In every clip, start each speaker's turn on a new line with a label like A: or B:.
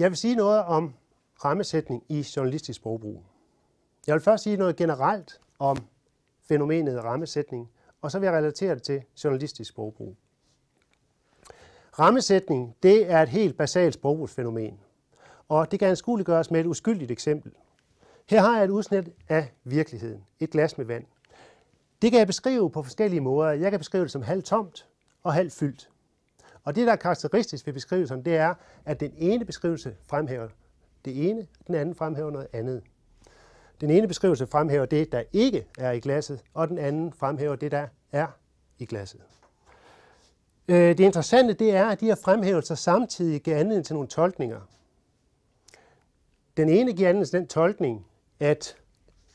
A: Jeg vil sige noget om rammesætning i journalistisk sprogbrug. Jeg vil først sige noget generelt om fænomenet rammesætning, og så vil jeg relatere det til journalistisk sprogbrug. Rammesætning, det er et helt basalt sprogbrugsfænomen, og det kan anskueliggøres med et uskyldigt eksempel. Her har jeg et udsnit af virkeligheden, et glas med vand. Det kan jeg beskrive på forskellige måder. Jeg kan beskrive det som halvt tomt og halvt fyldt. Og det, der er karakteristisk ved beskrivelsen, det er, at den ene beskrivelse fremhæver det ene, den anden fremhæver noget andet. Den ene beskrivelse fremhæver det, der ikke er i glasset, og den anden fremhæver det, der er i glasset. Øh, det interessante det er, at de her fremhævelser samtidig giver anledning til nogle tolkninger. Den ene giver anledning til den tolkning, at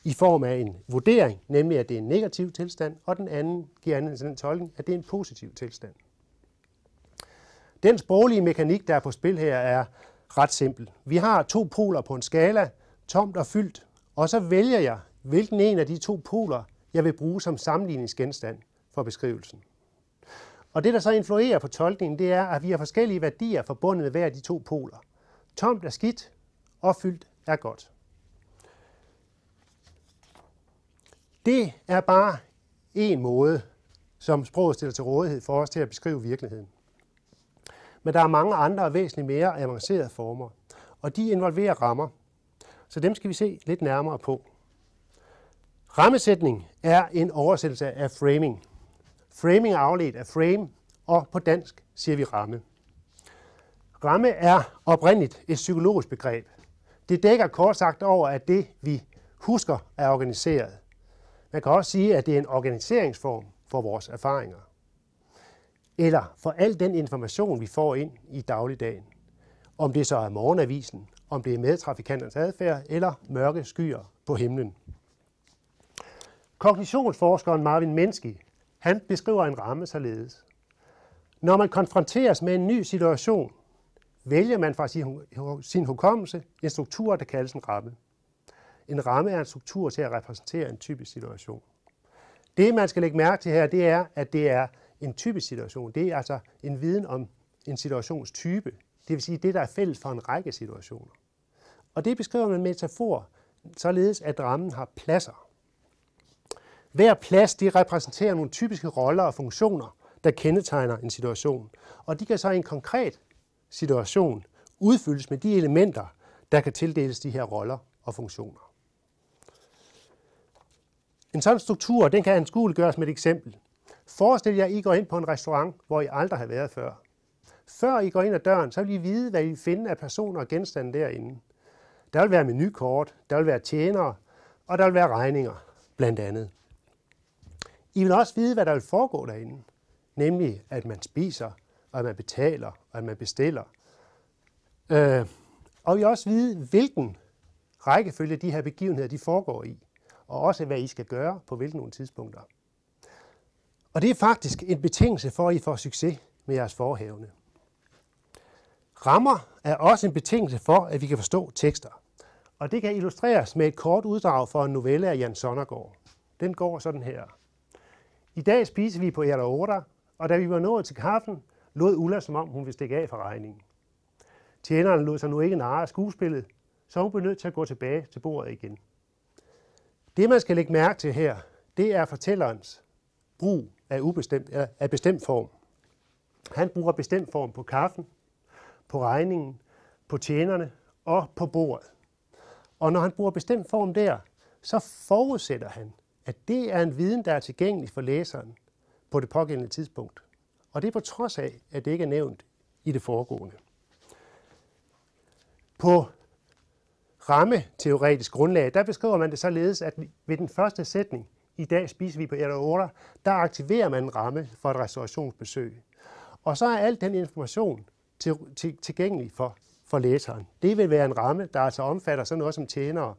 A: i form af en vurdering, nemlig at det er en negativ tilstand, og den anden giver anledning til den tolkning, at det er en positiv tilstand. Den sproglige mekanik, der er på spil her, er ret simpel. Vi har to poler på en skala, tomt og fyldt, og så vælger jeg, hvilken en af de to poler, jeg vil bruge som sammenligningsgenstand for beskrivelsen. Og det, der så influerer på tolkningen, det er, at vi har forskellige værdier forbundet med hver af de to poler. Tomt er skidt, og fyldt er godt. Det er bare en måde, som sproget stiller til rådighed for os til at beskrive virkeligheden. Men der er mange andre og væsentligt mere avancerede former, og de involverer rammer. Så dem skal vi se lidt nærmere på. Rammesætning er en oversættelse af framing. Framing er afledt af frame, og på dansk siger vi ramme. Ramme er oprindeligt et psykologisk begreb. Det dækker kort sagt over, at det, vi husker, er organiseret. Man kan også sige, at det er en organiseringsform for vores erfaringer. Eller for al den information, vi får ind i dagligdagen. Om det så er morgenavisen, om det er medtrafikanternes adfærd eller mørke skyer på himlen. Kognitionsforskeren Marvin Minsky, han beskriver en ramme således. Når man konfronteres med en ny situation, vælger man fra sin hukommelse en struktur, der kaldes en ramme. En ramme er en struktur til at repræsentere en typisk situation. Det, man skal lægge mærke til her, det er, at det er en typisk situation. Det er altså en viden om en situationstype. Det vil sige det, der er fælles for en række situationer. Og det beskriver man med metafor, således at rammen har pladser. Hver plads de repræsenterer nogle typiske roller og funktioner, der kendetegner en situation. Og de kan så i en konkret situation udfyldes med de elementer, der kan tildeles de her roller og funktioner. En sådan struktur den kan anskueliggøres med et eksempel. Forestil jer, at I går ind på en restaurant, hvor I aldrig har været før. Før I går ind ad døren, så vil I vide, hvad I finder af personer og genstande derinde. Der vil være menukort, der vil være tjenere, og der vil være regninger, blandt andet. I vil også vide, hvad der vil foregå derinde. Nemlig, at man spiser, og at man betaler, og at man bestiller. Øh, og I vil også vide, hvilken rækkefølge de her begivenheder de foregår i og også hvad I skal gøre på hvilke nogle tidspunkter. Og det er faktisk en betingelse for, at I får succes med jeres forhævne. Rammer er også en betingelse for, at vi kan forstå tekster. Og det kan illustreres med et kort uddrag fra en novelle af Jan Sonnergaard. Den går sådan her. I dag spiser vi på Erla 8, og da vi var nået til kaffen, lod Ulla som om hun ville stikke af for regningen. Tjeneren lod sig nu ikke narre af skuespillet, så hun blev nødt til at gå tilbage til bordet igen. Det, man skal lægge mærke til her, det er fortællerens brug af, ubestemt, af bestemt form. Han bruger bestemt form på kaffen, på regningen, på tjenerne og på bordet. Og når han bruger bestemt form der, så forudsætter han, at det er en viden, der er tilgængelig for læseren på det pågældende tidspunkt. Og det er på trods af, at det ikke er nævnt i det foregående. På rammeteoretisk grundlag, der beskriver man det således, at ved den første sætning, i dag spiser vi på 8, der aktiverer man en ramme for et restaurationsbesøg. Og så er al den information til, til, tilgængelig for, for læseren. Det vil være en ramme, der altså omfatter sådan noget som tjenere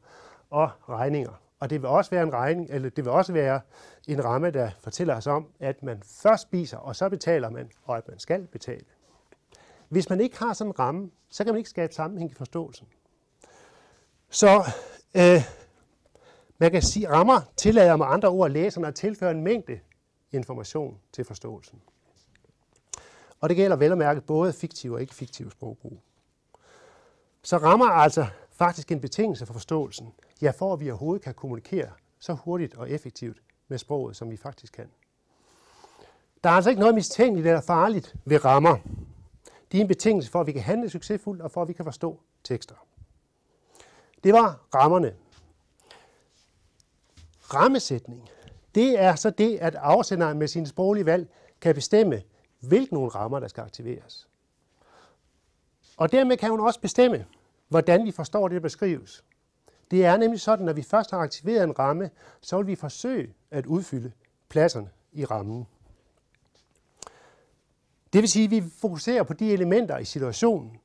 A: og regninger. Og det vil også være en regning, eller det vil også være en ramme, der fortæller os om, at man først spiser, og så betaler man, og at man skal betale. Hvis man ikke har sådan en ramme, så kan man ikke skabe sammenhæng i forståelsen. Så øh, man kan sige, rammer tillader med andre ord læserne at tilføre en mængde information til forståelsen. Og det gælder vel at mærke både fiktiv og ikke fiktiv sprogbrug. så rammer altså faktisk en betingelse for forståelsen, ja, for at vi overhovedet kan kommunikere så hurtigt og effektivt med sproget, som vi faktisk kan. Der er altså ikke noget mistænkeligt eller farligt ved rammer. De er en betingelse for, at vi kan handle succesfuldt og for, at vi kan forstå tekster. Det var rammerne. Rammesætning. Det er så det, at afsenderen med sine sproglige valg kan bestemme, hvilke nogle rammer, der skal aktiveres. Og dermed kan hun også bestemme, hvordan vi forstår det, der beskrives. Det er nemlig sådan, at når vi først har aktiveret en ramme, så vil vi forsøge at udfylde pladserne i rammen. Det vil sige, at vi fokuserer på de elementer i situationen,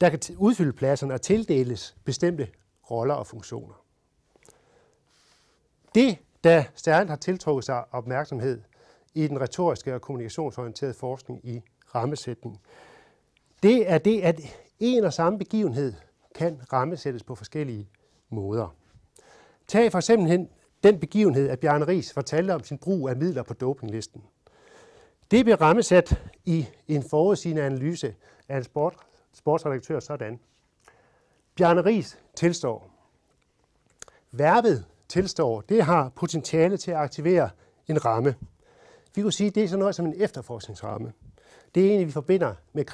A: der kan udfylde pladserne og tildeles bestemte roller og funktioner. Det, der særligt har tiltrukket sig opmærksomhed i den retoriske og kommunikationsorienterede forskning i rammesætning, det er det, at en og samme begivenhed kan rammesættes på forskellige måder. Tag for eksempel den begivenhed, at Bjarne Ries fortalte om sin brug af midler på dopinglisten. Det blev rammesat i en forudsigende analyse af en sport, sportsredaktør sådan. Bjarne Ries tilstår. Verbet tilstår, det har potentiale til at aktivere en ramme. Vi kunne sige, at det er sådan noget som en efterforskningsramme. Det er en, vi forbinder med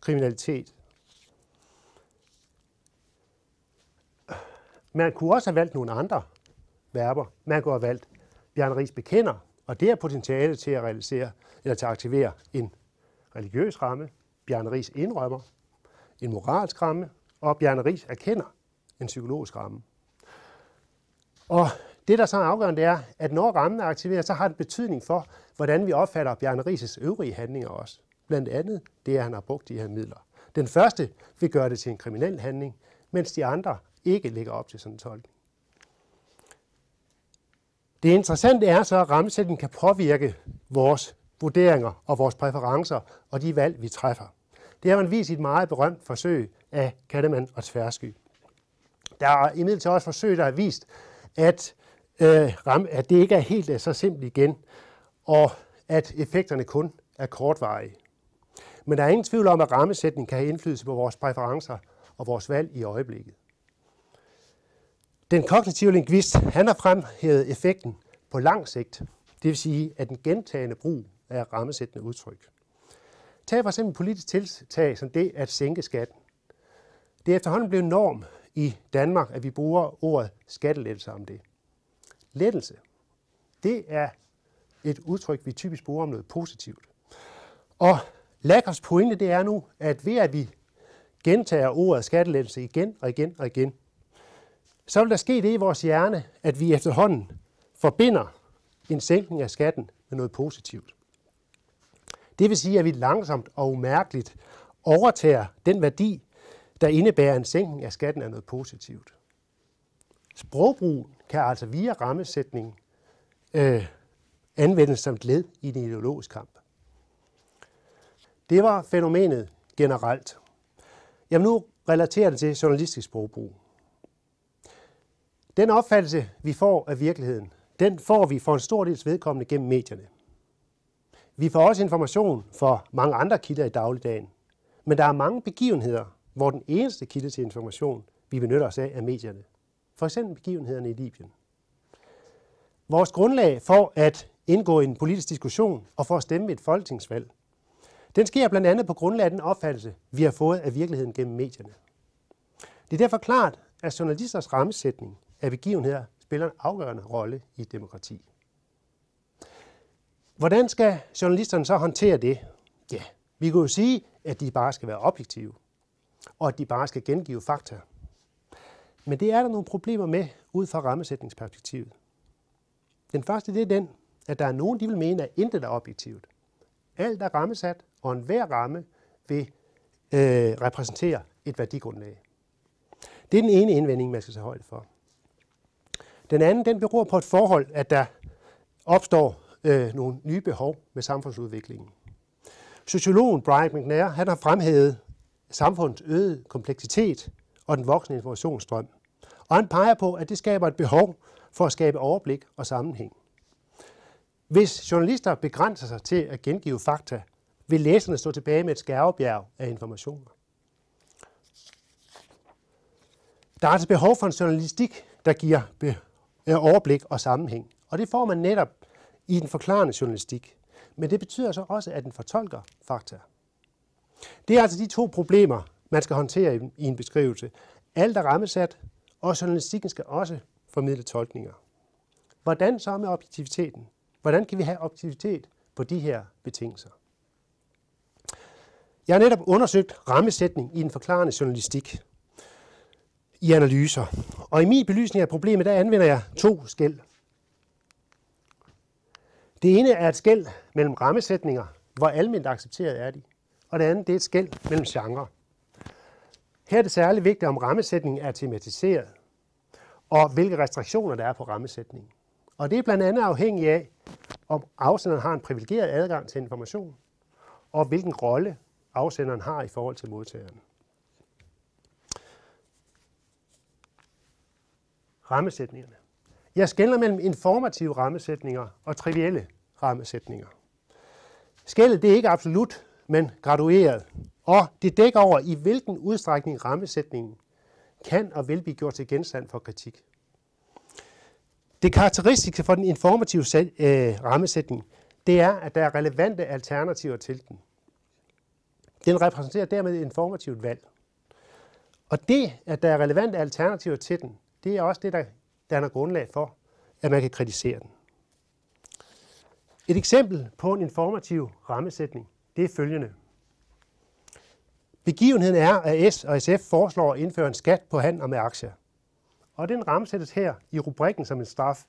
A: kriminalitet. Man kunne også have valgt nogle andre verber. Man kunne have valgt Bjørn Ries bekender, og det er potentiale til at realisere eller til at aktivere en religiøs ramme. Bjørn Ries indrømmer en moralsk ramme, og Bjørn Ries erkender en psykologisk ramme. Og det, der så er afgørende, det er, at når rammen er aktiveret, så har det betydning for, hvordan vi opfatter Bjarne Rises øvrige handlinger også. Blandt andet det, at han har brugt de her midler. Den første vil gøre det til en kriminel handling, mens de andre ikke ligger op til sådan en tolkning. Det interessante er så, at rammesætningen kan påvirke vores vurderinger og vores præferencer og de valg, vi træffer. Det har man vist i et meget berømt forsøg af Kattemann og Tversky. Der er imidlertid også forsøg, der har vist, at, øh, at det ikke er helt øh, så simpelt igen, og at effekterne kun er kortvarige. Men der er ingen tvivl om, at rammesætning kan have indflydelse på vores præferencer og vores valg i øjeblikket. Den kognitive lingvist han har fremhævet effekten på lang sigt, det vil sige, at den gentagende brug af rammesættende udtryk. Tag for eksempel politisk tiltag som det at sænke skatten. Det er efterhånden blevet norm i Danmark, at vi bruger ordet skattelettelse om det. Lettelse, det er et udtryk, vi typisk bruger om noget positivt. Og Lackers pointe det er nu, at ved at vi gentager ordet skattelettelse igen og igen og igen, så vil der ske det i vores hjerne, at vi efterhånden forbinder en sænkning af skatten med noget positivt. Det vil sige, at vi langsomt og umærkeligt overtager den værdi, der indebærer en sænkning af skatten af noget positivt. Sprogbrug kan altså via rammesætningen øh, anvendes som et led i en ideologisk kamp. Det var fænomenet generelt. Jeg vil nu relatere det til journalistisk sprogbrug. Den opfattelse, vi får af virkeligheden, den får vi for en stor dels vedkommende gennem medierne. Vi får også information fra mange andre kilder i dagligdagen, men der er mange begivenheder, hvor den eneste kilde til information, vi benytter os af, er medierne. For eksempel begivenhederne i Libyen. Vores grundlag for at indgå i en politisk diskussion og for at stemme ved et folketingsvalg, den sker blandt andet på grundlag af den opfattelse, vi har fået af virkeligheden gennem medierne. Det er derfor klart, at journalisters rammesætning af begivenheder spiller en afgørende rolle i demokrati. Hvordan skal journalisterne så håndtere det? Ja, vi kan jo sige, at de bare skal være objektive, og at de bare skal gengive fakta. Men det er der nogle problemer med ud fra rammesætningsperspektivet. Den første det er den, at der er nogen, de vil mene, at intet er objektivt. Alt er rammesat, og enhver ramme vil øh, repræsentere et værdigrundlag. Det er den ene indvending, man skal tage højde for. Den anden, den beror på et forhold, at der opstår øh, nogle nye behov med samfundsudviklingen. Sociologen Brian McNair han har fremhævet samfundets øgede kompleksitet og den voksende informationsstrøm. Og han peger på, at det skaber et behov for at skabe overblik og sammenhæng. Hvis journalister begrænser sig til at gengive fakta, vil læserne stå tilbage med et skærvebjerg af informationer. Der er altså behov for en journalistik, der giver øh, overblik og sammenhæng. Og det får man netop i den forklarende journalistik. Men det betyder så også, at den fortolker fakta. Det er altså de to problemer, man skal håndtere i en beskrivelse. Alt er rammesat, og journalistikken skal også formidle tolkninger. Hvordan så med objektiviteten? Hvordan kan vi have objektivitet på de her betingelser? Jeg har netop undersøgt rammesætning i den forklarende journalistik i analyser. Og i min belysning af problemet, der anvender jeg to skæld. Det ene er et skæld mellem rammesætninger, hvor almindeligt accepteret er de. Og det andet det er et skæld mellem genrer. Her er det særligt vigtigt, om rammesætningen er tematiseret, og hvilke restriktioner der er på rammesætningen. Og det er blandt andet afhængigt af, om afsenderen har en privilegeret adgang til information, og hvilken rolle afsenderen har i forhold til modtageren. Rammesætningerne. Jeg skældner mellem informative rammesætninger og trivielle rammesætninger. Skældet det er ikke absolut, men gradueret, og det dækker over, i hvilken udstrækning rammesætningen kan og vil blive gjort til genstand for kritik. Det karakteristiske for den informative øh, rammesætning, det er, at der er relevante alternativer til den. Den repræsenterer dermed et informativt valg. Og det, at der er relevante alternativer til den, det er også det, der danner grundlag for, at man kan kritisere den. Et eksempel på en informativ rammesætning, det er følgende. Begivenheden er, at S og SF foreslår at indføre en skat på handel med aktier. Og den rammesættes her i rubrikken som en straf.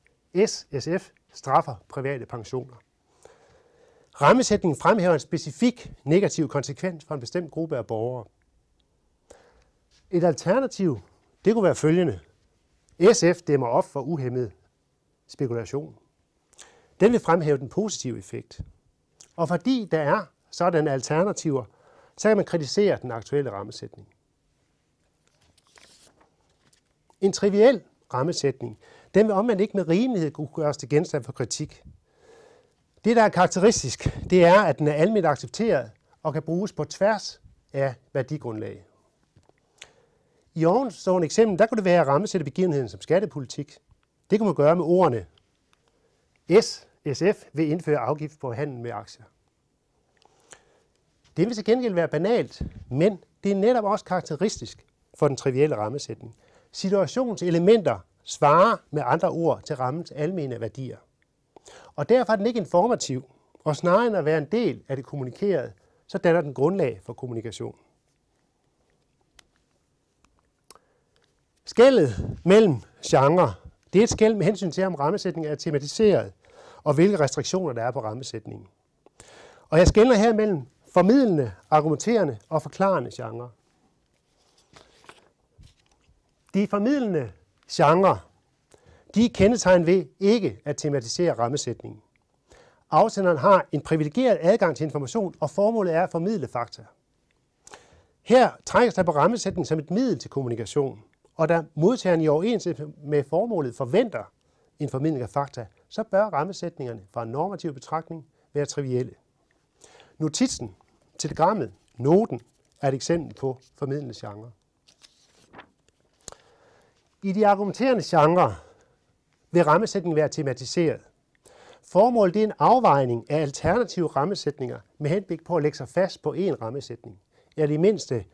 A: S-SF straffer private pensioner. Rammesætningen fremhæver en specifik negativ konsekvens for en bestemt gruppe af borgere. Et alternativ, det kunne være følgende. SF dæmmer op for uhemmet spekulation. Den vil fremhæve den positive effekt. Og fordi der er sådanne alternativer, så kan man kritisere den aktuelle rammesætning. En triviel rammesætning, den vil omvendt ikke med rimelighed kunne gøres til genstand for kritik. Det, der er karakteristisk, det er, at den er almindeligt accepteret og kan bruges på tværs af værdigrundlag. I ovenstående eksempel, der kunne det være at rammesætte begivenheden som skattepolitik. Det kunne man gøre med ordene S, SF vil indføre afgift på handel med aktier. Det vil til gengæld være banalt, men det er netop også karakteristisk for den trivielle rammesætning. Situationselementer svarer med andre ord til rammens almene værdier. Og derfor er den ikke informativ, og snarere end at være en del af det kommunikerede, så danner den grundlag for kommunikation. Skældet mellem genre, det er et skæld med hensyn til, om rammesætningen er tematiseret, og hvilke restriktioner der er på rammesætningen. Og jeg skældner her mellem formidlende, argumenterende og forklarende genre. De formidlende genre, de er kendetegnet ved ikke at tematisere rammesætningen. Afsenderen har en privilegeret adgang til information, og formålet er at formidle fakta. Her trækkes der på rammesætningen som et middel til kommunikation, og da modtageren i overensstemmelse med formålet forventer en formidling af fakta, så bør rammesætningerne fra en normativ betragtning være trivielle. Notitsen, telegrammet, noten er et eksempel på formidlende genre. I de argumenterende genre vil rammesætningen være tematiseret. Formålet er en afvejning af alternative rammesætninger med henblik på at lægge sig fast på én rammesætning. Eller i mindste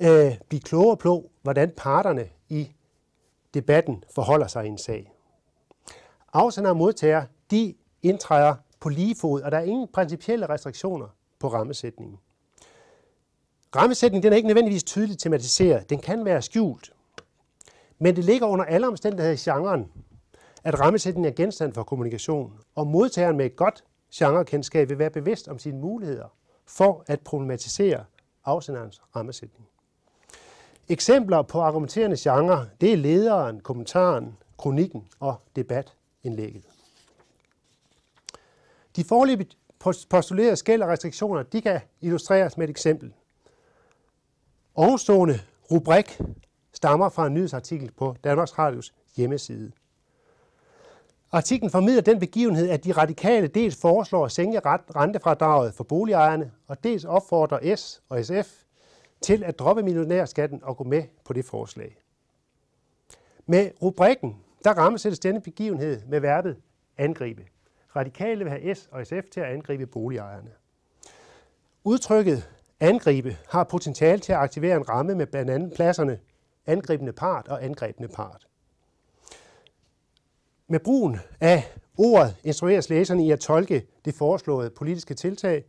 A: øh, blive klogere på, hvordan parterne i debatten forholder sig i en sag. Afsender og modtager, de indtræder på lige fod, og der er ingen principielle restriktioner på rammesætningen. Rammesætningen den er ikke nødvendigvis tydeligt tematiseret. Den kan være skjult. Men det ligger under alle omstændigheder i genren, at rammesætningen er genstand for kommunikation, og modtageren med et godt genrekendskab vil være bevidst om sine muligheder for at problematisere afsenderens rammesætning. Eksempler på argumenterende genre, det er lederen, kommentaren, kronikken og debatindlægget. De forløbige postulerede skæld og restriktioner, de kan illustreres med et eksempel. Ovenstående rubrik stammer fra en nyhedsartikel på Danmarks Radios hjemmeside. Artiklen formidler den begivenhed, at de radikale dels foreslår at sænke rentefradraget for boligejerne, og dels opfordrer S og SF til at droppe millionærskatten og gå med på det forslag. Med rubrikken, der rammesættes denne begivenhed med verbet angribe. Radikale vil have S og SF til at angribe boligejerne. Udtrykket angribe har potentiale til at aktivere en ramme med blandt andet pladserne angribende part og angrebende part. Med brugen af ordet instrueres læserne i at tolke det foreslåede politiske tiltag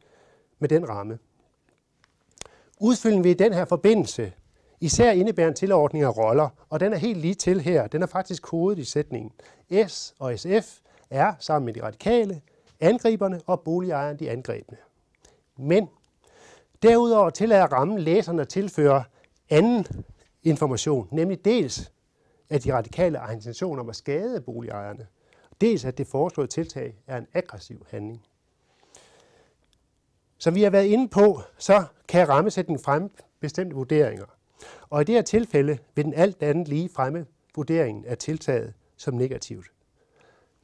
A: med den ramme. Udfylden vil i den her forbindelse især indebærer en tilordning af roller, og den er helt lige til her. Den er faktisk kodet i sætningen. S og SF er sammen med de radikale, angriberne og boligejerne de angrebne. Men derudover tillader rammen læserne at tilføre anden information, nemlig dels at de radikale har intention om at skade boligejerne, dels at det foreslåede tiltag er en aggressiv handling. Som vi har været inde på, så kan rammesætningen fremme bestemte vurderinger. Og i det her tilfælde vil den alt andet lige fremme vurderingen af tiltaget som negativt.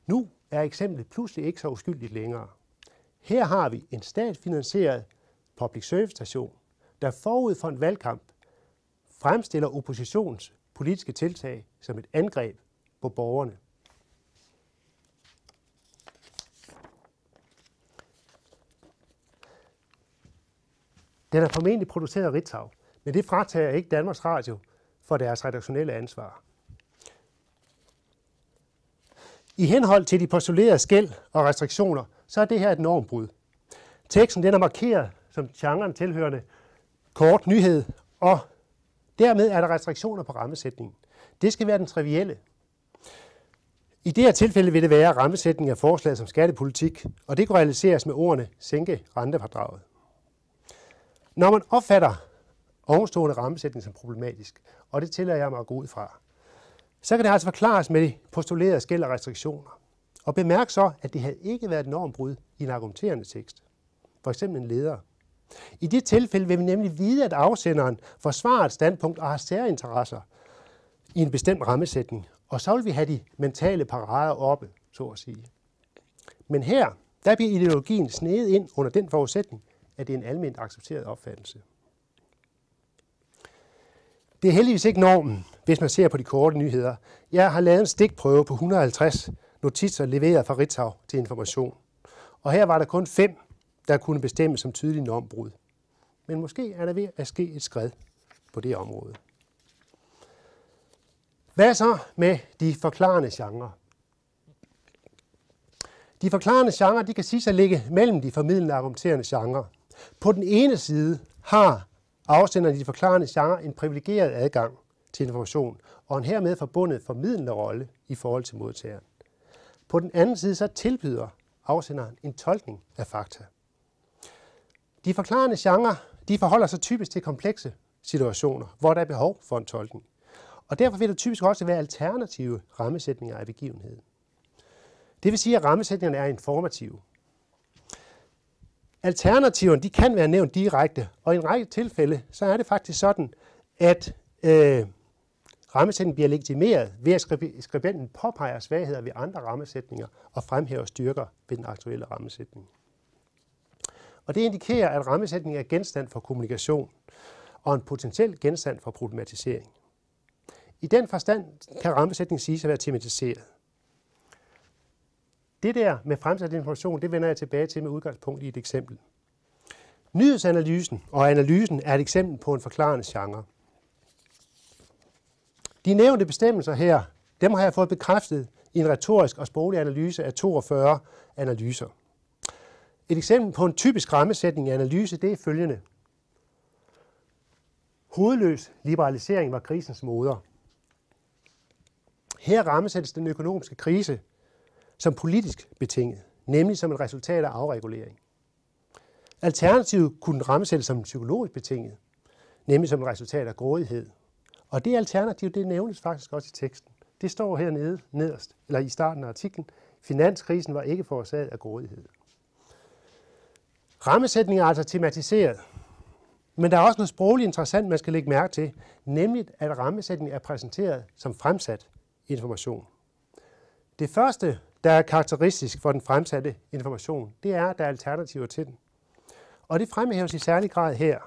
A: Nu er eksemplet pludselig ikke så uskyldigt længere. Her har vi en statsfinansieret public service station, der forud for en valgkamp fremstiller oppositionens politiske tiltag som et angreb på borgerne. Den er formentlig produceret af Ritzau, men det fratager ikke Danmarks Radio for deres redaktionelle ansvar. I henhold til de postulerede skæld og restriktioner, så er det her et normbrud. Teksten den er markeret som genren tilhørende kort nyhed, og dermed er der restriktioner på rammesætningen. Det skal være den trivielle. I det her tilfælde vil det være rammesætning af forslaget som skattepolitik, og det kan realiseres med ordene sænke rentefordraget. Når man opfatter ovenstående rammesætning som problematisk, og det tillader jeg mig at gå ud fra, så kan det altså forklares med de postulerede skæld og restriktioner. Og bemærk så, at det havde ikke været et normbrud i en argumenterende tekst. For eksempel en leder. I det tilfælde vil vi nemlig vide, at afsenderen forsvarer et standpunkt og har særinteresser i en bestemt rammesætning. Og så vil vi have de mentale parader oppe, så at sige. Men her, der bliver ideologien snedet ind under den forudsætning, at det er en almindeligt accepteret opfattelse. Det er heldigvis ikke normen, hvis man ser på de korte nyheder. Jeg har lavet en stikprøve på 150 notitser leveret fra Ritzau til information. Og her var der kun fem, der kunne bestemme som tydelig normbrud. Men måske er der ved at ske et skred på det område. Hvad så med de forklarende genrer? De forklarende genrer de kan sige at ligge mellem de formidlende og argumenterende genrer. På den ene side har afsenderen i de forklarende genre en privilegeret adgang til information og en hermed forbundet formidlende rolle i forhold til modtageren. På den anden side så tilbyder afsenderen en tolkning af fakta. De forklarende genre de forholder sig typisk til komplekse situationer, hvor der er behov for en tolkning. Og derfor vil der typisk også være alternative rammesætninger af begivenheden. Det vil sige, at rammesætningerne er informative. Alternativerne de kan være nævnt direkte, og i en række tilfælde så er det faktisk sådan, at øh, rammesætningen bliver legitimeret ved at skribenten påpeger svagheder ved andre rammesætninger og fremhæver styrker ved den aktuelle rammesætning. Og det indikerer, at rammesætningen er genstand for kommunikation og en potentiel genstand for problematisering. I den forstand kan rammesætningen siges at være tematiseret. Det der med fremsat information, det vender jeg tilbage til med udgangspunkt i et eksempel. Nyhedsanalysen og analysen er et eksempel på en forklarende genre. De nævnte bestemmelser her, dem har jeg fået bekræftet i en retorisk og sproglig analyse af 42 analyser. Et eksempel på en typisk rammesætning af analyse, det er følgende. Hovedløs liberalisering var krisens moder. Her rammesættes den økonomiske krise som politisk betinget, nemlig som et resultat af afregulering. Alternativet kunne rammesættes som psykologisk betinget, nemlig som et resultat af grådighed. Og det alternativ, det nævnes faktisk også i teksten. Det står hernede nederst, eller i starten af artiklen. Finanskrisen var ikke forårsaget af grådighed. Rammesætningen er altså tematiseret. Men der er også noget sprogligt interessant, man skal lægge mærke til, nemlig at rammesætningen er præsenteret som fremsat information. Det første, der er karakteristisk for den fremsatte information, det er, at der er alternativer til den. Og det fremhæves i særlig grad her.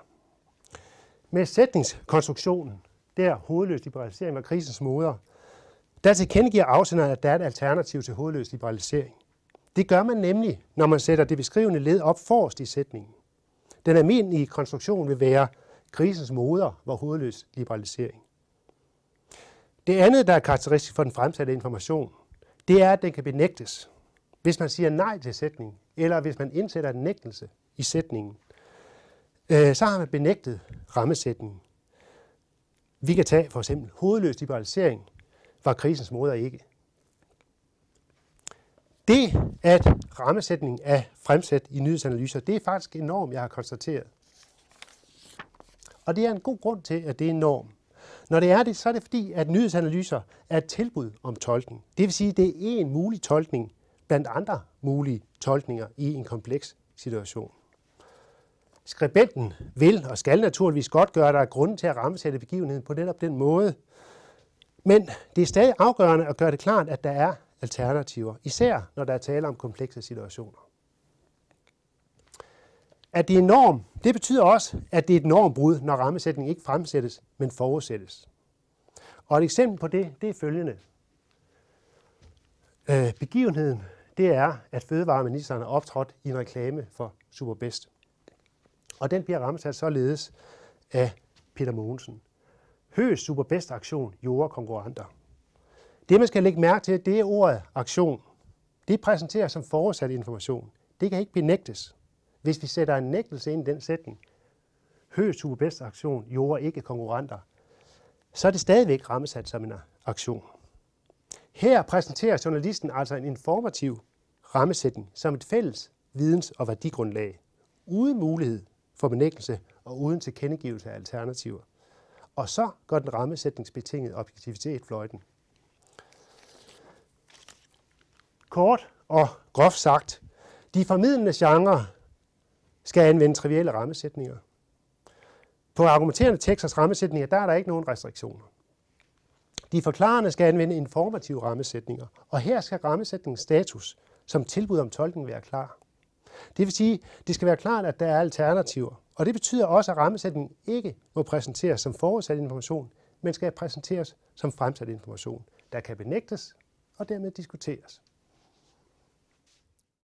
A: Med sætningskonstruktionen, der hovedløs liberalisering af krisens moder, Der tilkendegiver afsenderen, at der er et alternativ til hovedløs liberalisering. Det gør man nemlig, når man sætter det beskrivende led op forrest i sætningen. Den almindelige konstruktion vil være krisens moder var hovedløs liberalisering. Det andet, der er karakteristisk for den fremsatte information, det er, at den kan benægtes. Hvis man siger nej til sætningen, eller hvis man indsætter en nægtelse i sætningen, øh, så har man benægtet rammesætningen. Vi kan tage for eksempel hovedløs liberalisering, var krisens moder ikke. Det, at rammesætningen er fremsat i nyhedsanalyser, det er faktisk en norm, jeg har konstateret. Og det er en god grund til, at det er en norm. Når det er det, så er det fordi, at nyhedsanalyser er et tilbud om tolkning. Det vil sige, at det er en mulig tolkning blandt andre mulige tolkninger i en kompleks situation. Skribenten vil og skal naturligvis godt gøre, der er grund til at rammesætte begivenheden på netop den måde. Men det er stadig afgørende at gøre det klart, at der er alternativer, især når der er tale om komplekse situationer. At det er norm, det betyder også, at det er et normbrud, når rammesætningen ikke fremsættes, men forudsættes. Og et eksempel på det, det er følgende. Øh, begivenheden, det er, at fødevareministeren er optrådt i en reklame for Superbest. Og den bliver rammesat således af Peter Mogensen. Høs Superbest aktion gjorde konkurrenter. Det, man skal lægge mærke til, det er ordet aktion. Det præsenteres som forudsat information. Det kan ikke benægtes. Hvis vi sætter en nægtelse ind i den sætning, Høs Superbest aktion gjorde ikke konkurrenter, så er det stadigvæk rammesat som en aktion. Her præsenterer journalisten altså en informativ rammesætning som et fælles videns- og værdigrundlag, uden mulighed for benægtelse og uden tilkendegivelse af alternativer. Og så går den rammesætningsbetingede objektivitet fløjten. Kort og groft sagt, de formidlende genrer skal anvende trivielle rammesætninger. På argumenterende teksters rammesætninger, der er der ikke nogen restriktioner. De forklarende skal anvende informative rammesætninger, og her skal rammesætningens status som tilbud om tolkning være klar. Det vil sige, det skal være klart, at der er alternativer, og det betyder også, at rammesætningen ikke må præsenteres som forudsat information, men skal præsenteres som fremsat information, der kan benægtes og dermed diskuteres.